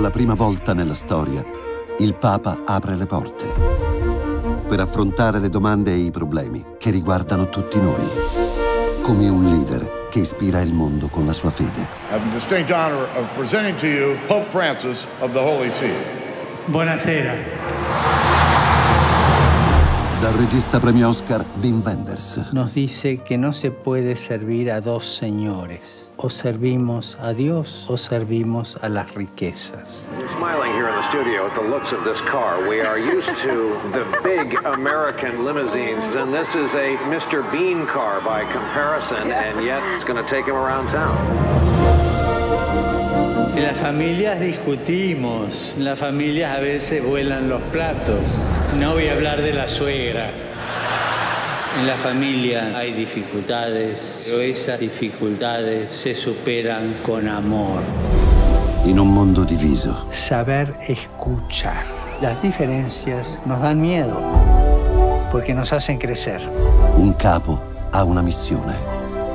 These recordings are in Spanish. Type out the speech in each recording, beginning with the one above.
la prima volta nella storia, il Papa apre le porte per affrontare le domande e i problemi che riguardano tutti noi, come un leader che ispira il mondo con la sua fede. I Dal regista premio Oscar Wim Wenders. Nos dice que no se puede servir a dos señores. O servimos a Dios o servimos a las riquezas. We're smiling here in the studio at the looks of this car. We are used to the big American limousines, and this is a Mr. Bean car by comparison, and yet it's going to take him around town. En las familias discutimos, en las familias a veces vuelan los platos. No voy a hablar de la suegra. En la familia hay dificultades, pero esas dificultades se superan con amor. In un mondo diviso, Saber escuchar. Las diferencias nos dan miedo porque nos hacen crecer. un capo ha una missione.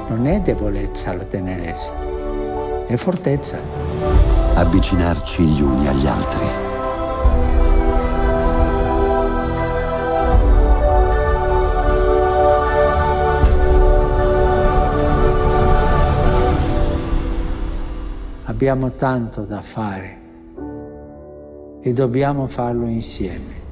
Non è debolezza la tenerezza, è fortezza. Avvicinarci gli uni agli altri. Abbiamo tanto da fare e dobbiamo farlo insieme.